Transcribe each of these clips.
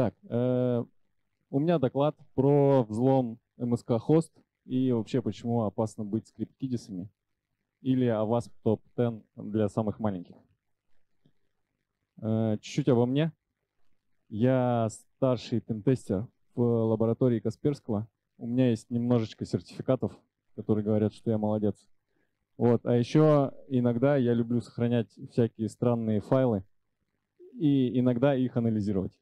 Так, э, у меня доклад про взлом MSK Host и вообще почему опасно быть скрипткидисами или AWASP Top 10 для самых маленьких. Э, чуть-чуть обо мне. Я старший пентестер в лаборатории Касперского. У меня есть немножечко сертификатов, которые говорят, что я молодец. Вот. А еще иногда я люблю сохранять всякие странные файлы и иногда их анализировать.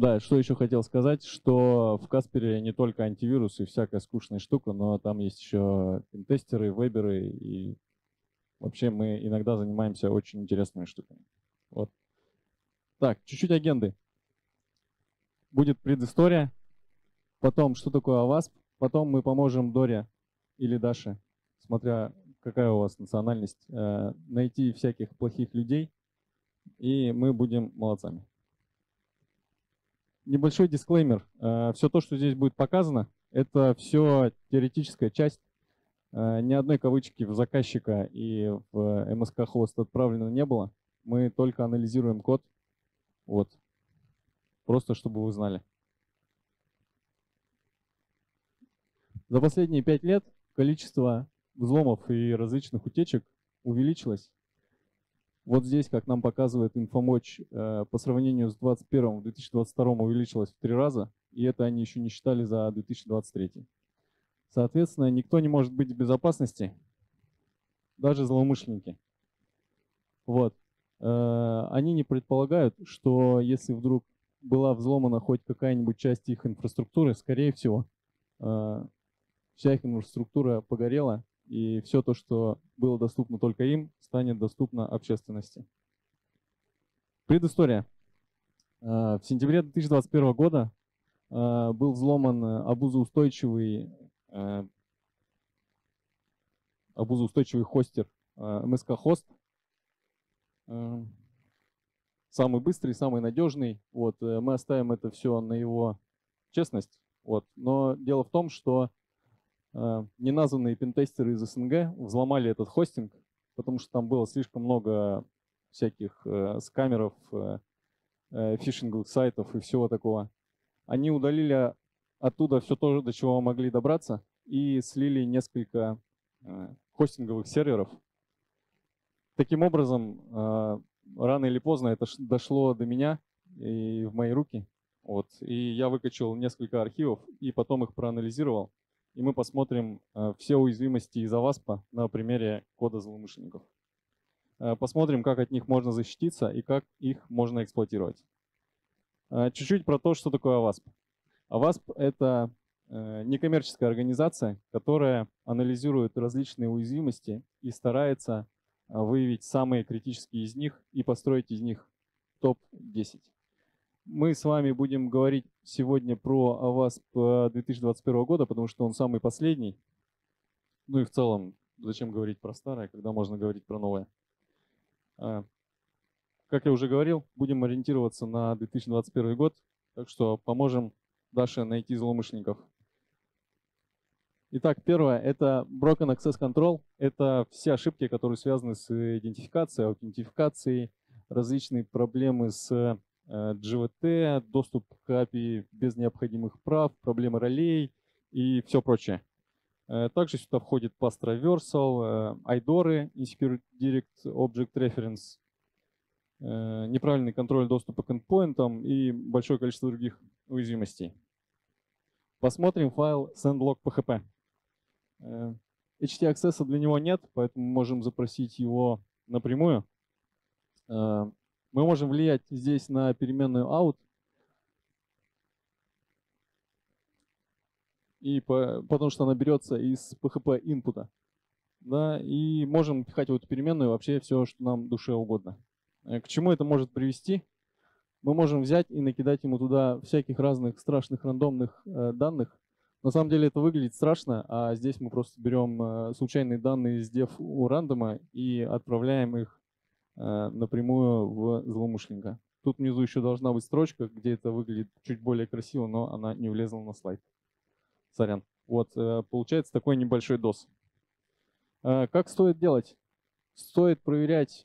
Да, что еще хотел сказать, что в Каспере не только антивирус и всякая скучная штука, но там есть еще пентестеры, веберы и вообще мы иногда занимаемся очень интересными штуками. Вот. Так, чуть-чуть агенды. Будет предыстория, потом что такое AWASP, потом мы поможем Доре или Даше, смотря какая у вас национальность, э, найти всяких плохих людей, и мы будем молодцами небольшой дисклеймер. Э, все то, что здесь будет показано, это все теоретическая часть. Э, ни одной кавычки в заказчика и в MSK хост отправлено не было. Мы только анализируем код. Вот. Просто чтобы вы знали. За последние пять лет количество взломов и различных утечек увеличилось вот здесь, как нам показывает инфомочь, э, по сравнению с 2021 в 2022 увеличилось в три раза, и это они еще не считали за 2023. Соответственно, никто не может быть в безопасности, даже злоумышленники. Вот. Э, они не предполагают, что если вдруг была взломана хоть какая-нибудь часть их инфраструктуры, скорее всего, э, вся их инфраструктура погорела, и все то, что было доступно только им, станет доступно общественности. Предыстория. Э, в сентябре 2021 года э, был взломан обузоустойчивый, э, обузоустойчивый хостер MSK Host. Самый быстрый, самый надежный. Вот, мы оставим это все на его честность. Вот. Но дело в том, что неназванные пентестеры из СНГ взломали этот хостинг, потому что там было слишком много всяких э, скамеров, э, э, фишинговых сайтов и всего такого. Они удалили оттуда все то, до чего могли добраться, и слили несколько э, хостинговых серверов. Таким образом, э, рано или поздно это дошло до меня и в мои руки. Вот. И я выкачал несколько архивов и потом их проанализировал и мы посмотрим э, все уязвимости из Аваспа на примере кода злоумышленников. Э, посмотрим, как от них можно защититься и как их можно эксплуатировать. Э, чуть-чуть про то, что такое Авасп. Авасп — это некоммерческая организация, которая анализирует различные уязвимости и старается выявить самые критические из них и построить из них топ-10. Мы с вами будем говорить сегодня про АВАСП 2021 года, потому что он самый последний. Ну и в целом, зачем говорить про старое, когда можно говорить про новое. А, как я уже говорил, будем ориентироваться на 2021 год, так что поможем Даше найти злоумышленников. Итак, первое – это Broken Access Control. Это все ошибки, которые связаны с идентификацией, аутентификацией, различные проблемы с GVT, доступ к API без необходимых прав, проблемы ролей и все прочее. Э, также сюда входит Pass Traversal, IDOR, Insecure Direct Object Reference, э, неправильный контроль доступа к endpoint и большое количество других уязвимостей. Посмотрим файл sendlog.php. Э, HT-аксесса для него нет, поэтому можем запросить его напрямую. Мы можем влиять здесь на переменную out. И по, потому что она берется из PHP инпута. Да, и можем пихать в эту переменную вообще все, что нам душе угодно. Э, к чему это может привести? Мы можем взять и накидать ему туда всяких разных страшных рандомных э, данных. На самом деле это выглядит страшно, а здесь мы просто берем э, случайные данные из def у рандома и отправляем их напрямую в злоумышленника. Тут внизу еще должна быть строчка, где это выглядит чуть более красиво, но она не влезла на слайд. Сорян. Вот, э, получается такой небольшой DOS. Э, как стоит делать? Стоит проверять,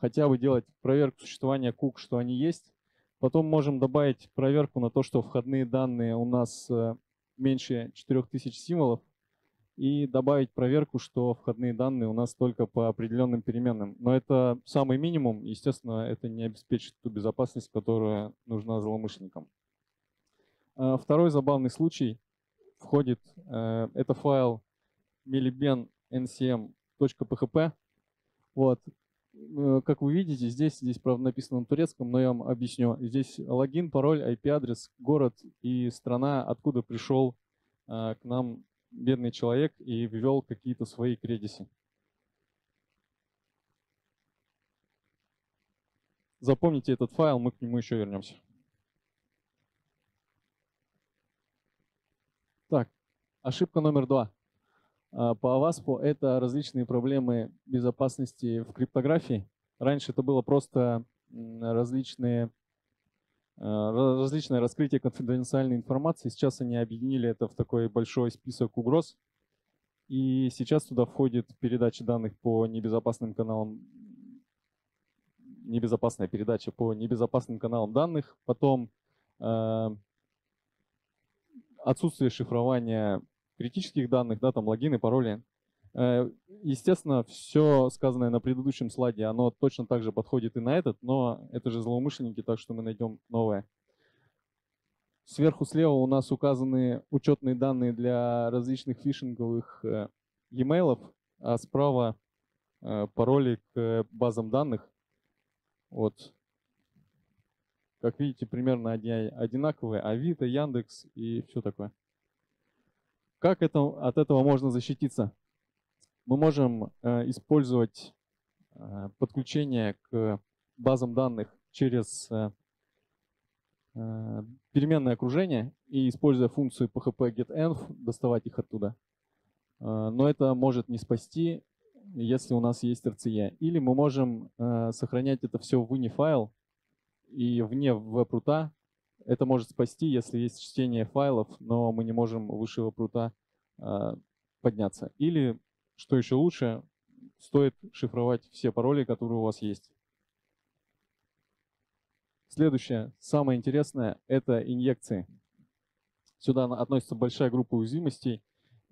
хотя бы делать проверку существования кук, что они есть, Потом можем добавить проверку на то, что входные данные у нас э, меньше 4000 символов. И добавить проверку, что входные данные у нас только по определенным переменным. Но это самый минимум. Естественно, это не обеспечит ту безопасность, которая нужна злоумышленникам. А второй забавный случай входит, э, это файл miliben ncm.php. Вот. Э, как вы видите, здесь, здесь, правда, написано на турецком, но я вам объясню. Здесь логин, пароль, IP-адрес, город и страна, откуда пришел э, к нам бедный человек и ввел какие-то свои кредисы. Запомните этот файл, мы к нему еще вернемся. Так, ошибка номер два. А, по АВАСПу это различные проблемы безопасности в криптографии. Раньше это было просто различные, различное раскрытие конфиденциальной информации. Сейчас они объединили это в такой большой список угроз. И сейчас туда входит передача данных по небезопасным каналам, небезопасная передача по небезопасным каналам данных, потом а, отсутствие шифрования критических данных, да, там логины, пароли. Э, естественно, все сказанное на предыдущем слайде, оно точно так же подходит и на этот, но это же злоумышленники, так что мы найдем новое. Сверху слева у нас указаны учетные данные для различных фишинговых э, e-mail, а справа э, пароли к базам данных. Вот. Как видите, примерно одинаковые. Авито, Яндекс и все такое. Как это, от этого можно защититься? Мы можем э, использовать э, подключение к базам данных через э, переменное окружение и, используя функцию php getenv, доставать их оттуда. Но это может не спасти, если у нас есть RCE. Или мы можем сохранять это все в unifile и вне веб-рута это может спасти, если есть чтение файлов, но мы не можем выше его прута э, подняться. Или, что еще лучше, стоит шифровать все пароли, которые у вас есть. Следующее, самое интересное, это инъекции. Сюда относится большая группа уязвимостей.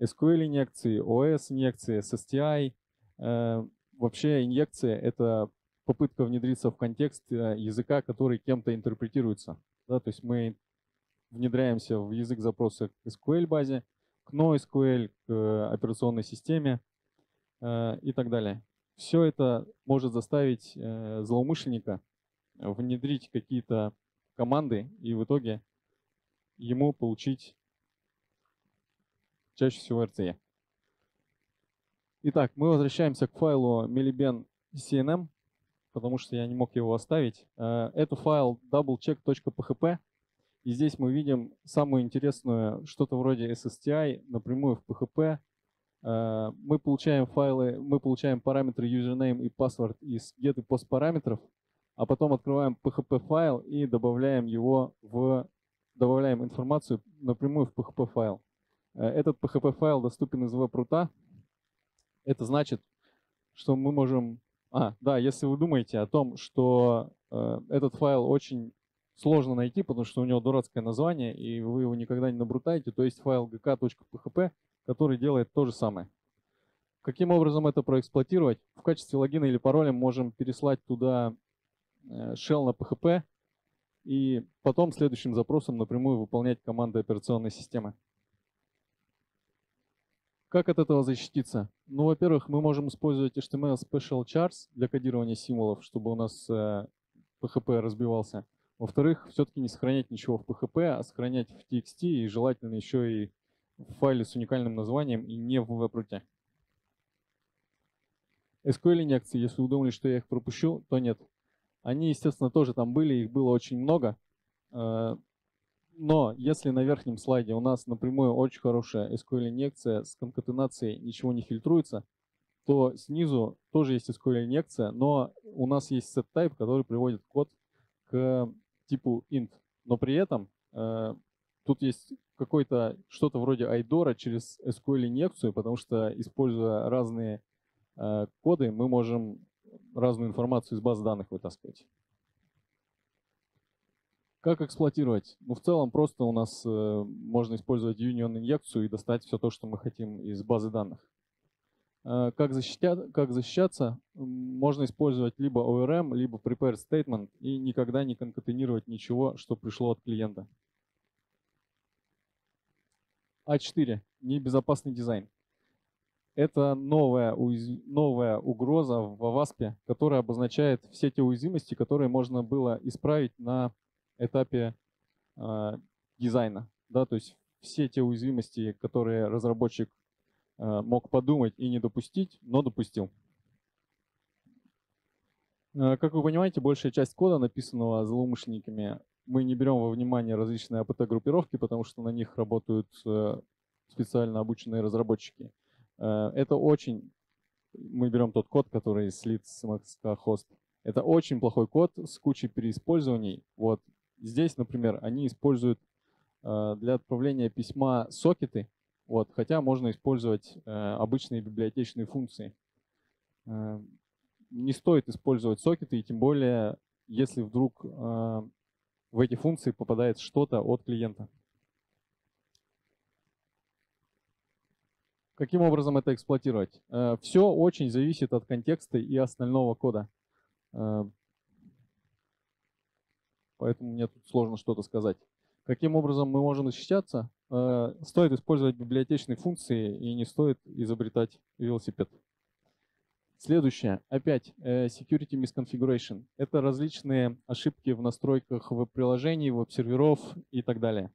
SQL-инъекции, OS-инъекции, SSTI. Э, вообще инъекции — это попытка внедриться в контекст э, языка, который кем-то интерпретируется. Да, то есть мы внедряемся в язык запроса к SQL базе, к NoSQL, к э, операционной системе и так далее. Все это может заставить э, злоумышленника внедрить какие-то команды и в итоге ему получить чаще всего RCE. Итак, мы возвращаемся к файлу meliben cnm потому что я не мог его оставить. Э, это файл doublecheck.php. И здесь мы видим самую интересную, что-то вроде SSTI напрямую в PHP. Э, мы получаем файлы, мы получаем параметры username и password из get и post параметров, а потом открываем PHP файл и добавляем его в добавляем информацию напрямую в PHP файл. Э, этот PHP файл доступен из веб-рута. Это значит, что мы можем а, да, если вы думаете о том, что э, этот файл очень сложно найти, потому что у него дурацкое название, и вы его никогда не набрутаете, то есть файл gk.php, который делает то же самое. Каким образом это проэксплуатировать? В качестве логина или пароля можем переслать туда э, shell на PHP и потом следующим запросом напрямую выполнять команды операционной системы. Как от этого защититься? Ну, во-первых, мы можем использовать HTML Special Chars для кодирования символов, чтобы у нас э, PHP разбивался. Во-вторых, все-таки не сохранять ничего в PHP, а сохранять в TXT и желательно еще и в файле с уникальным названием и не в веб-руте. SQL-инъекции, если вы думали, что я их пропущу, то нет. Они, естественно, тоже там были, их было очень много. Э, но если на верхнем слайде у нас напрямую очень хорошая SQL-инъекция с конкатенацией ничего не фильтруется, то снизу тоже есть SQL-инъекция, но у нас есть set-type, который приводит код к типу int. Но при этом э, тут есть какой-то что-то вроде айдора через SQL-инъекцию, потому что, используя разные э, коды, мы можем разную информацию из баз данных вытаскивать. Как эксплуатировать? Ну, в целом просто у нас э, можно использовать Union инъекцию и достать все то, что мы хотим из базы данных. Э, как, как защищаться? Можно использовать либо ORM, либо Prepared Statement и никогда не конкатенировать ничего, что пришло от клиента. А4. Небезопасный дизайн. Это новая, новая угроза в AWASP, которая обозначает все те уязвимости, которые можно было исправить на этапе э, дизайна. Да, то есть все те уязвимости, которые разработчик мог подумать и не допустить, но допустил. Э, как вы понимаете, большая часть кода, написанного злоумышленниками, мы не берем во внимание различные APT-группировки, потому что на них работают э, специально обученные разработчики. Э, это очень... Мы берем тот код, который слит с MXK хост. Это очень плохой код с кучей переиспользований. Вот здесь, например, они используют э, для отправления письма сокеты, вот, хотя можно использовать э, обычные библиотечные функции. Не стоит использовать сокеты, и тем более, если вдруг в эти функции попадает что-то от клиента. Каким образом это эксплуатировать? Э, Все очень зависит от контекста и остального кода. Э, поэтому мне тут сложно что-то сказать. Каким образом мы можем защищаться? Э, стоит использовать библиотечные функции и не стоит изобретать велосипед. Следующее. Опять Security Misconfiguration. Это различные ошибки в настройках веб-приложений, веб-серверов и так далее.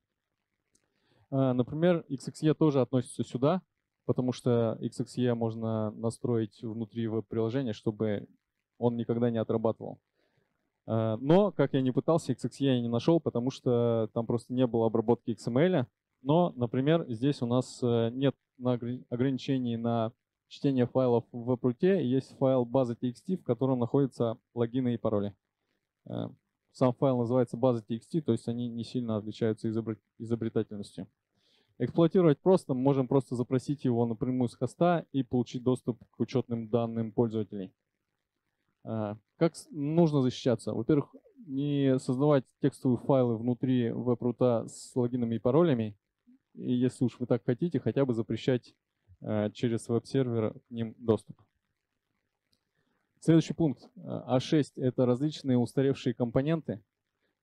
Например, XXE тоже относится сюда потому что XXE можно настроить внутри веб-приложения, чтобы он никогда не отрабатывал. Но, как я не пытался, XXE я не нашел, потому что там просто не было обработки XML. Но, например, здесь у нас э, нет ограничений на чтение файлов в веб-руте. Есть файл база.txt, в котором находятся логины и пароли. Э, сам файл называется база.txt, то есть они не сильно отличаются изобретательностью. Эксплуатировать просто, можем просто запросить его напрямую с хоста и получить доступ к учетным данным пользователей. А, как нужно защищаться? Во-первых, не создавать текстовые файлы внутри веб-рута с логинами и паролями. И если уж вы так хотите, хотя бы запрещать а, через веб-сервер к ним доступ. Следующий пункт. А6 – это различные устаревшие компоненты.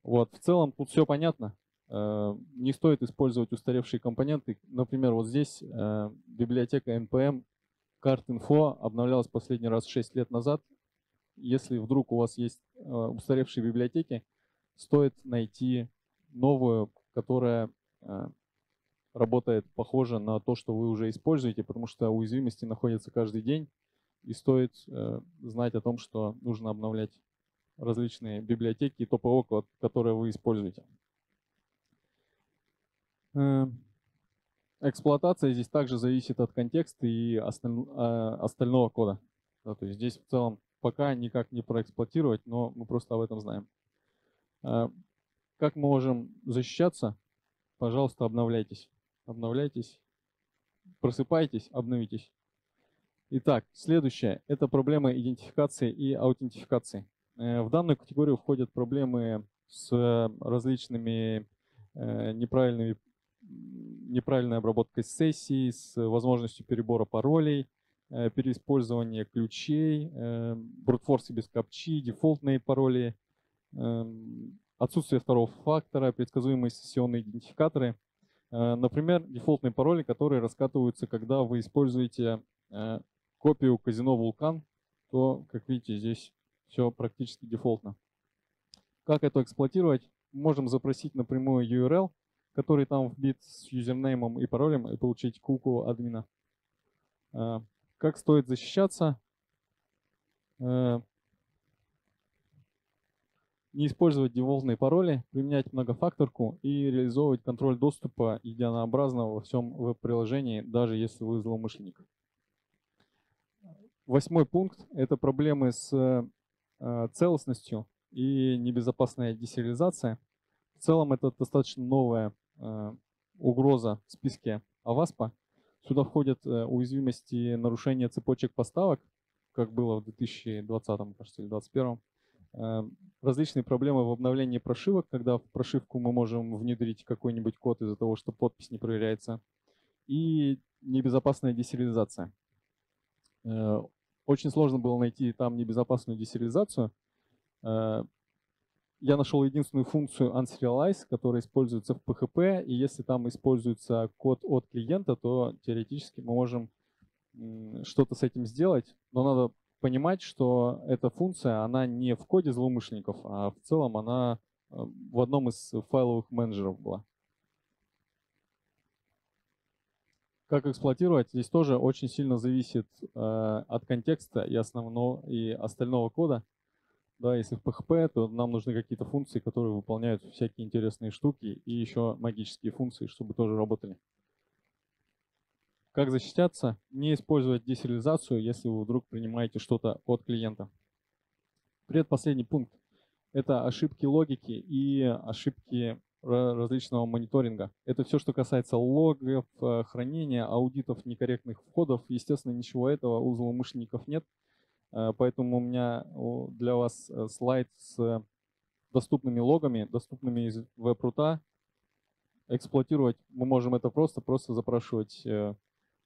Вот, в целом тут все понятно. Э, не стоит использовать устаревшие компоненты. Например, вот здесь э, библиотека NPM CardInfo обновлялась последний раз 6 лет назад. Если вдруг у вас есть э, устаревшие библиотеки, стоит найти новую, которая работает похоже на то, что вы уже используете, потому что уязвимости находятся каждый день, и стоит знать о том, что нужно обновлять различные библиотеки и ТОПО, которые вы используете. Э, эксплуатация здесь также зависит от контекста и а, остального кода. Да, то есть здесь в целом пока никак не проэксплуатировать, но мы просто об этом знаем. Э, как мы можем защищаться? Пожалуйста, обновляйтесь. Обновляйтесь, просыпайтесь, обновитесь. Итак, следующее – это проблемы идентификации и аутентификации. Э, в данную категорию входят проблемы с различными неправильными неправильной обработкой сессий, с возможностью перебора паролей, э, переиспользование ключей, э, брутфорсы без капчи, дефолтные пароли, эм, отсутствие второго фактора, предсказуемые сессионные идентификаторы. Э, например, дефолтные пароли, которые раскатываются, когда вы используете копию казино Вулкан, то, как видите, здесь все практически дефолтно. Как это эксплуатировать? Можем запросить напрямую URL, который там вбит с юзернеймом и паролем и получить куку админа. А, как стоит защищаться? Не использовать деволтные пароли, применять многофакторку и реализовывать контроль доступа единообразно во всем веб-приложении, даже если вы злоумышленник. Восьмой пункт – это проблемы с э, целостностью и небезопасная десериализация. В целом это достаточно новая Э, угроза в списке АВАСПа. Сюда входят э, уязвимости нарушения цепочек поставок, как было в 2020, кажется, или 2021. Различные проблемы в обновлении прошивок, когда в прошивку мы можем внедрить какой-нибудь код из-за того, что подпись не проверяется, и небезопасная десериализация. Очень сложно было найти там небезопасную десериализацию. Я нашел единственную функцию unserialize, которая используется в PHP, и если там используется код от клиента, то теоретически мы можем что-то с этим сделать, но надо понимать, что эта функция, она не в коде злоумышленников, а в целом она э, в одном из файловых менеджеров была. Как эксплуатировать? Здесь тоже очень сильно зависит э, от контекста и основного и остального кода. Да, если в PHP, то нам нужны какие-то функции, которые выполняют всякие интересные штуки и еще магические функции, чтобы тоже работали. Как защищаться? Не использовать десериализацию, если вы вдруг принимаете что-то от клиента. Предпоследний пункт – это ошибки логики и ошибки различного мониторинга. Это все, что касается логов, э, хранения, аудитов, некорректных входов. Естественно, ничего этого у злоумышленников нет. Э, поэтому у меня для вас э, слайд с доступными логами, доступными из веб-рута. Эксплуатировать мы можем это просто, просто запрашивать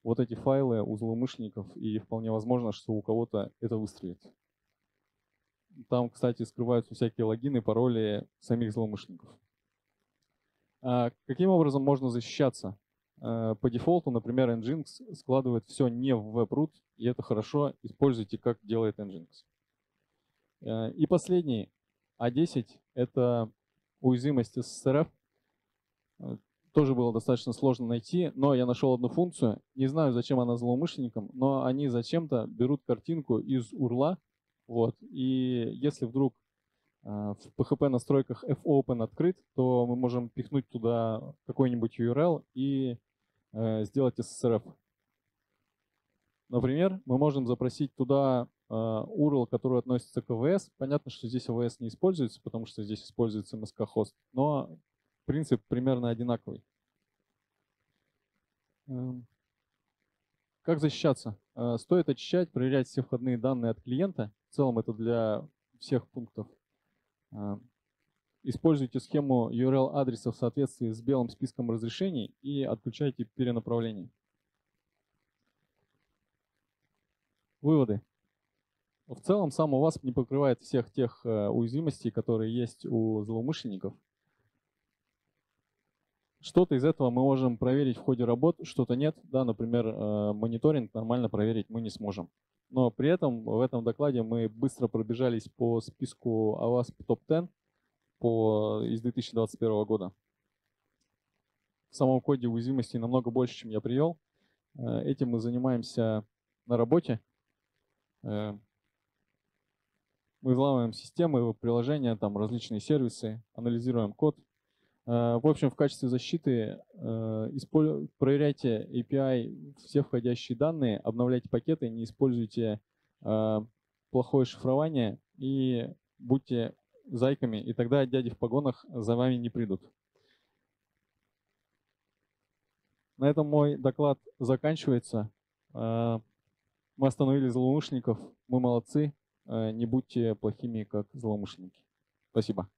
вот эти файлы у злоумышленников, и вполне возможно, что у кого-то это выстрелит. Там, кстати, скрываются всякие логины, пароли самих злоумышленников. А каким образом можно защищаться? А, по дефолту, например, Nginx складывает все не в WebRoot, и это хорошо, используйте, как делает Nginx. А, и последний, A10 — это уязвимость SSRF тоже было достаточно сложно найти, но я нашел одну функцию. Не знаю, зачем она злоумышленникам, но они зачем-то берут картинку из URL. Вот, и если вдруг э, в PHP настройках fopen открыт, то мы можем пихнуть туда какой-нибудь URL и э, сделать SSRF. Например, мы можем запросить туда э, URL, который относится к AWS. Понятно, что здесь AWS не используется, потому что здесь используется MSK-хост, но принцип примерно одинаковый. Эм, как защищаться? Э, стоит очищать, проверять все входные данные от клиента. В целом это для всех пунктов. Э, используйте схему URL-адреса в соответствии с белым списком разрешений и отключайте перенаправление. Выводы. В целом сам у вас не покрывает всех тех э, уязвимостей, которые есть у злоумышленников. Что-то из этого мы можем проверить в ходе работ, что-то нет. Да, например, э, мониторинг нормально проверить мы не сможем. Но при этом в этом докладе мы быстро пробежались по списку AWASP топ-10 по, из 2021 года. В самом коде уязвимостей намного больше, чем я привел. Э, этим мы занимаемся на работе. Э, мы взламываем системы, приложения, там различные сервисы, анализируем код, Э, в общем, в качестве защиты э, проверяйте API все входящие данные, обновляйте пакеты, не используйте э, плохое шифрование и будьте зайками, и тогда дяди в погонах за вами не придут. На этом мой доклад заканчивается. Мы остановили злоумышленников, мы молодцы, не будьте плохими, как злоумышленники. Спасибо.